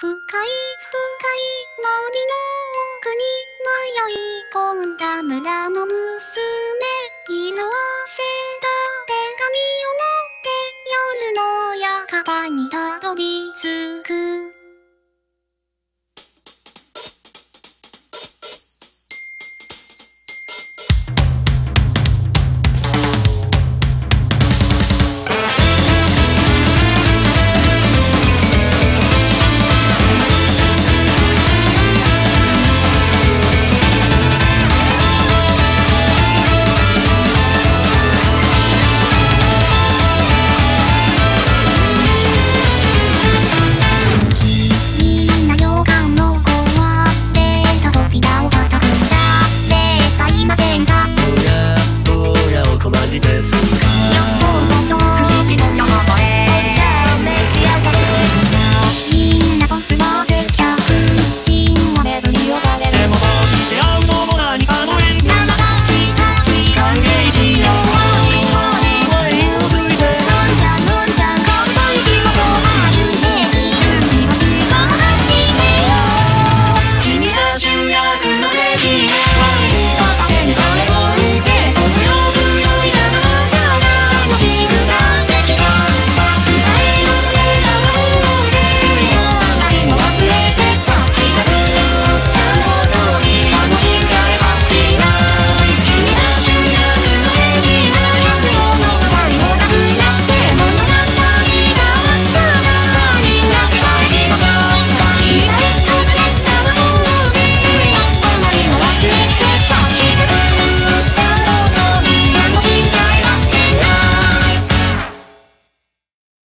深い深い森の奥に迷い込んだ村の娘色あせた手紙を持って夜の館にたどり着く。